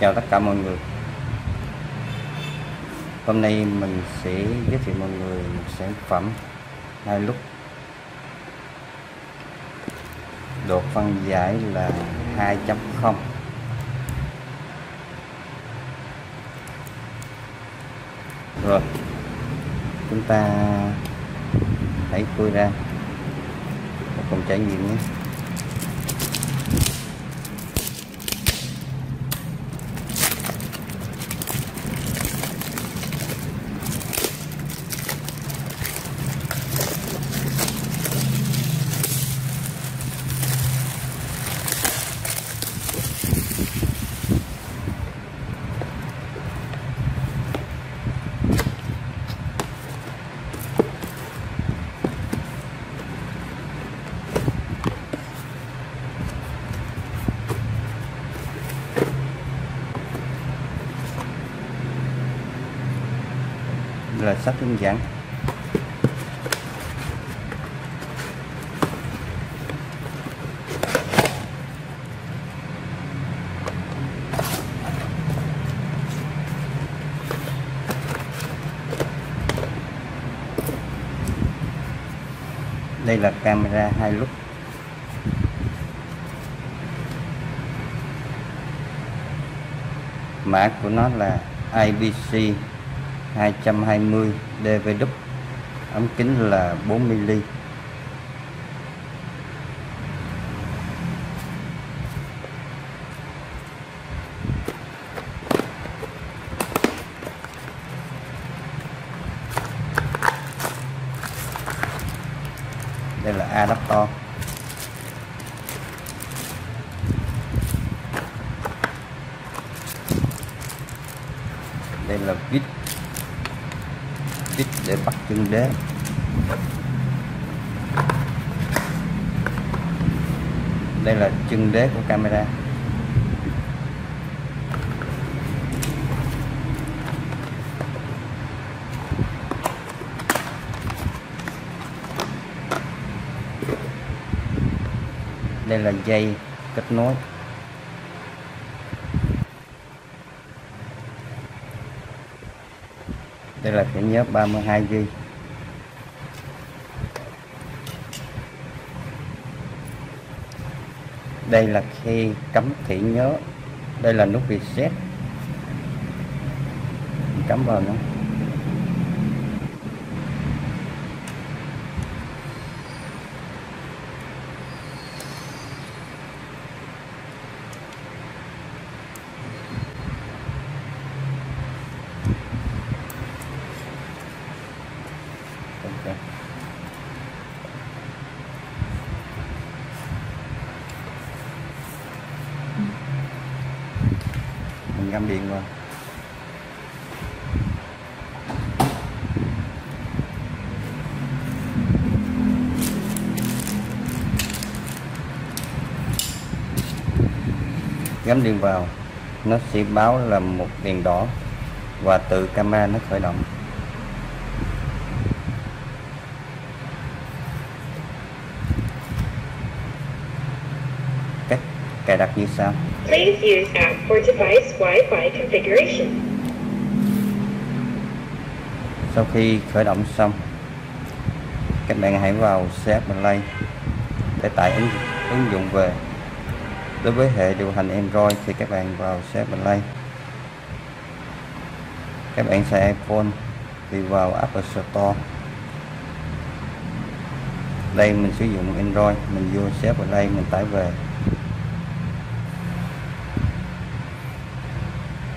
Chào tất cả mọi người. Hôm nay mình sẽ giới thiệu mọi người một sản phẩm hai lúc. Độ phân giải là 2.0 rồi, chúng ta hãy khui ra. Cùng trải nghiệm nhé. Là sách hướng dẫn đây là camera hai lúc. Mã của nó là IBC 220 dv ống kính là 4 mm đây là adapter. Đây là vít vít để bắt chân đế. Đây là chân đế của camera. Đây là dây kết nối. Đây là thẻ nhớ 32G. đây là khi cắm thẻ nhớ đây là nút reset. Cắm vào nữa ok mình điện vào. Gắm điện vào. Nó sẽ báo là một đèn đỏ và từ camera nó khởi động cách cài đặt như sau. Please use app for device Wi-Fi configuration. sau khi khởi động xong các bạn hãy vào CH Play để tải ứng, ứng dụng về. Đối với hệ điều hành Android thì các bạn vào CH Play. Các bạn xài iPhone thì vào Apple Store. Đây mình sử dụng Android mình vô CH Play mình tải về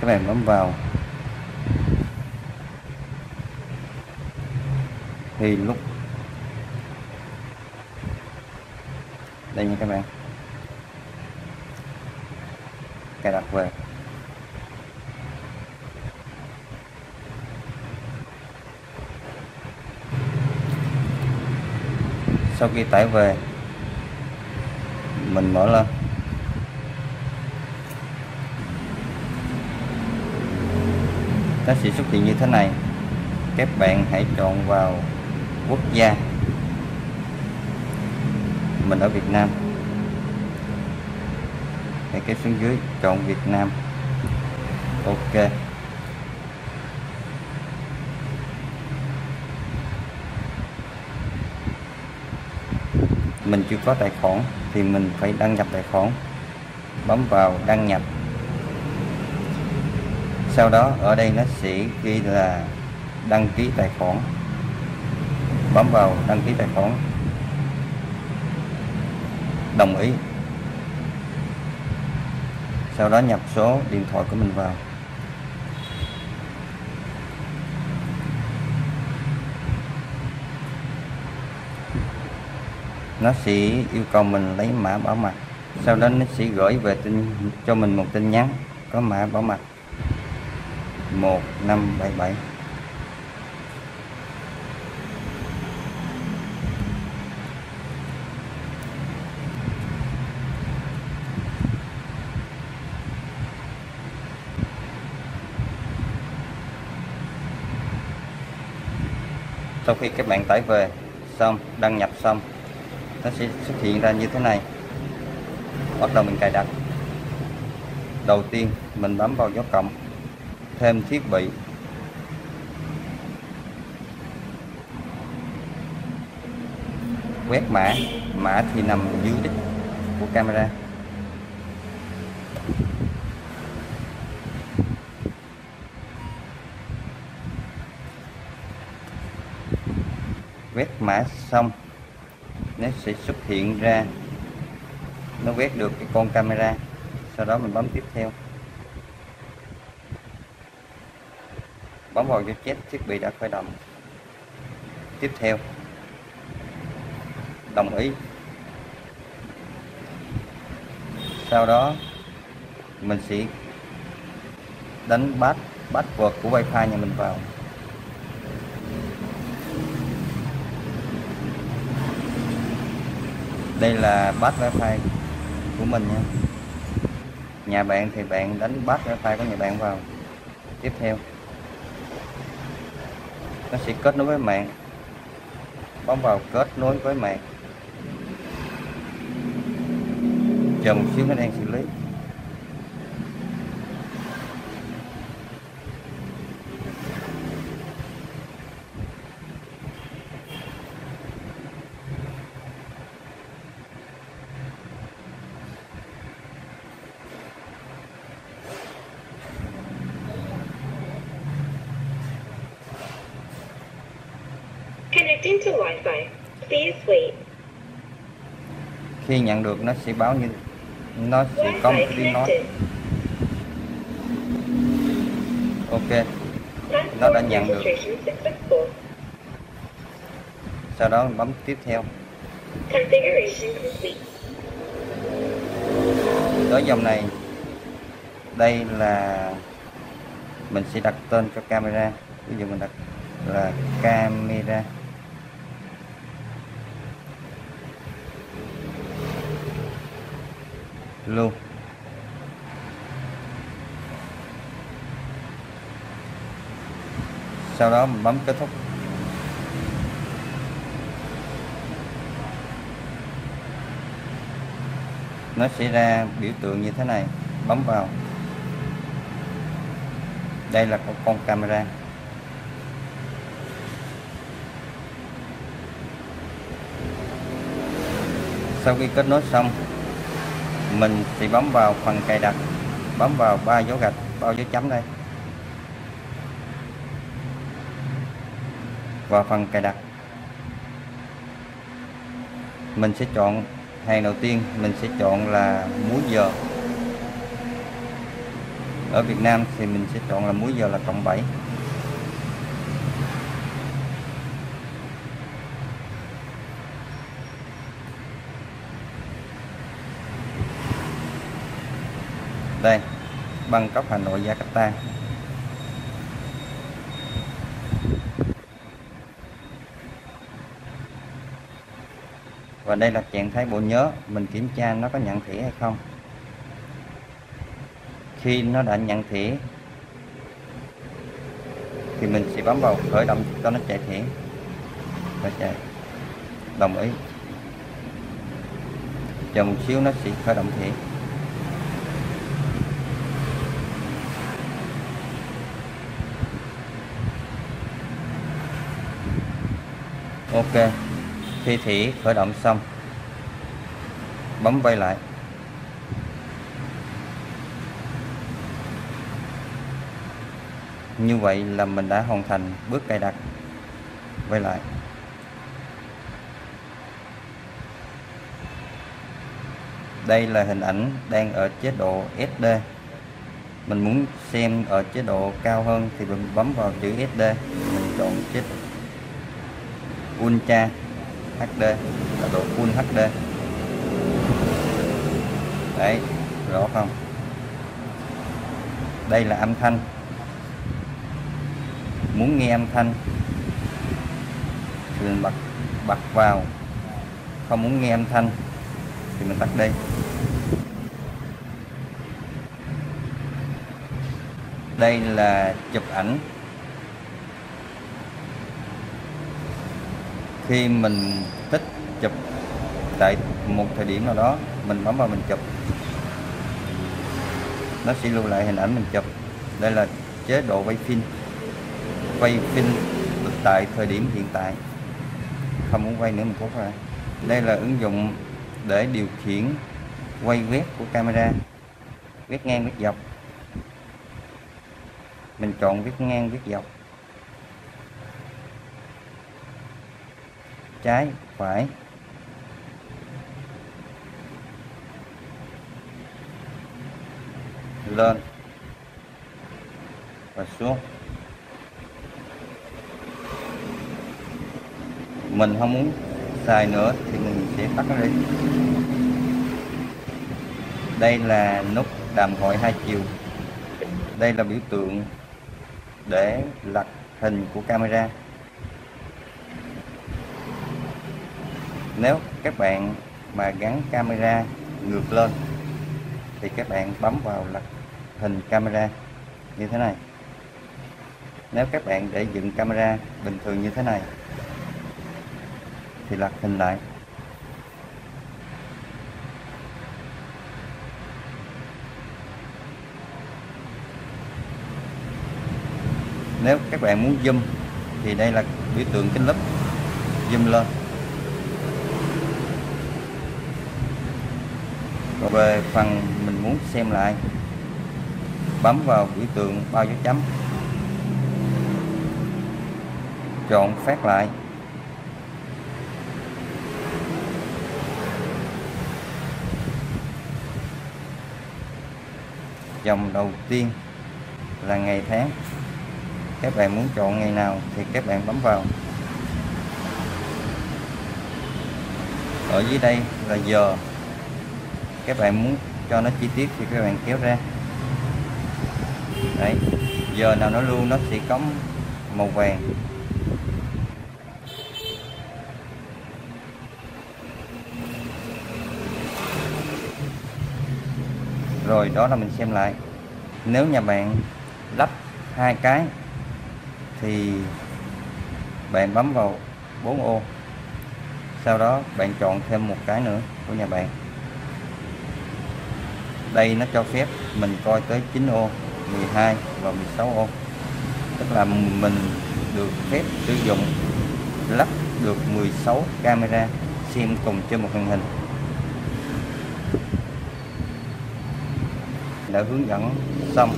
các bạn bấm vào. Thì lúc đây nha các bạn. Cài đặt về. Sau khi tải về, mình mở lên. Nó sẽ xuất hiện như thế này, các bạn hãy chọn vào quốc gia mình ở Việt Nam. Hãy kéo xuống dưới, chọn Việt Nam. Ok. Mình chưa có tài khoản thì mình phải đăng nhập tài khoản. Bấm vào đăng nhập sau đó, ở đây nó sẽ ghi là đăng ký tài khoản. Bấm vào đăng ký tài khoản. Đồng ý. Sau đó nhập số điện thoại của mình vào. Nó sẽ yêu cầu mình lấy mã bảo mật. Sau đó nó sẽ gửi về tin, cho mình một tin nhắn có mã bảo mật. 1577 sau khi các bạn tải về, xong, đăng nhập xong, nó sẽ xuất hiện ra như thế này. Bắt đầu mình cài đặt. Đầu tiên, mình bấm vào dấu cộng thêm thiết bị. Quét mã mã thì nằm dưới đích của camera. Quét mã xong, nó sẽ xuất hiện ra. Nó quét được cái con camera, sau đó mình bấm tiếp theo. Bấm vào cho chết, thiết bị đã khởi động. Tiếp theo. Đồng ý. Sau đó, mình sẽ đánh bắt bắt vượt của wifi nhà mình vào. Đây là bắt wifi của mình nha. Nhà bạn thì bạn đánh bắt wifi của nhà bạn vào. Tiếp theo nó sẽ kết nối với mạng. Bấm vào kết nối với mạng. Chờ một xíu, nó đang xử lý. Connecting to Wi-Fi. Please wait. khi nhận được nó sẽ báo như nó sẽ có một tiếng nói ok Nó đã nhận được. sau đó mình bấm tiếp theo Configuration complete. tới dòng này đây là mình sẽ đặt tên cho camera ví dụ mình đặt là camera luôn sau đó mình bấm kết thúc. Nó sẽ ra biểu tượng như thế này. Bấm vào. Đây là con, con camera. Sau khi kết nối xong mình thì bấm vào phần cài đặt, bấm vào ba dấu gạch, ba dấu chấm đây. Và phần cài đặt, mình sẽ chọn hàng đầu tiên, mình sẽ chọn là múi giờ. Ở Việt Nam thì mình sẽ chọn là múi giờ là cộng 7 đây Bangkok Hà Nội, Jakarta. Và đây là trạng thái bộ nhớ, mình kiểm tra nó có nhận thẻ hay không. Khi nó đã nhận thẻ, thì mình sẽ bấm vào khởi động cho nó chạy thẻ. Và chạy. Đồng ý. Chờ một xíu nó sẽ khởi động thẻ. Ok. Khi thủy khởi động xong. Bấm quay lại. Như vậy là mình đã hoàn thành bước cài đặt. Quay lại. Đây là hình ảnh đang ở chế độ SD mình muốn xem ở chế độ cao hơn thì mình bấm vào chữ SD mình chọn chế độ Ultra HD là độ Full HD đấy, rõ không? Đây là âm thanh. Muốn nghe âm thanh, thì mình bật bật vào. Không muốn nghe âm thanh, thì mình tắt đi đây là chụp ảnh. Khi mình thích chụp tại một thời điểm nào đó, mình bấm vào mình chụp. Nó sẽ lưu lại hình ảnh mình chụp. Đây là chế độ quay phim. Quay phim tại thời điểm hiện tại. Không muốn quay nữa, mình thoát ra đây là ứng dụng để điều khiển quay quét của camera. Quét ngang quét dọc. Mình chọn quét ngang quét dọc. Trái, phải. Lên. Và xuống. Mình không muốn xài nữa thì mình sẽ tắt nó đi. Đây là nút đàm thoại hai chiều. Đây là biểu tượng để lật hình của camera. Nếu các bạn mà gắn camera ngược lên, thì các bạn bấm vào là hình camera như thế này. Nếu các bạn để dựng camera bình thường như thế này, thì lật hình lại. Nếu các bạn muốn zoom, thì đây là biểu tượng kính lúp, zoom lên. Rồi về phần mình muốn xem lại. Bấm vào biểu tượng bao dấu chấm. Chọn phát lại. Dòng đầu tiên là ngày tháng. Các bạn muốn chọn ngày nào thì các bạn bấm vào. Ở dưới đây là giờ các bạn muốn cho nó chi tiết thì các bạn kéo ra. Đấy, giờ nào nó luôn nó sẽ có màu vàng. Rồi, đó là mình xem lại. Nếu nhà bạn lắp hai cái thì bạn bấm vào 4 ô. Sau đó bạn chọn thêm một cái nữa của nhà bạn đây nó cho phép mình coi tới 9 ô 12 và 16 ô. Tức là mình được phép sử dụng, lắp được 16 camera xem cùng trên một màn hình. Đã hướng dẫn xong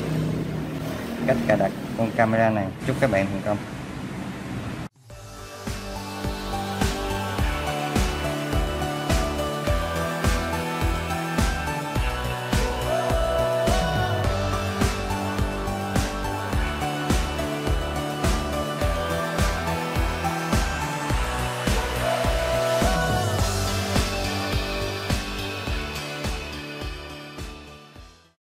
cách cài đặt con camera này. Chúc các bạn thành công.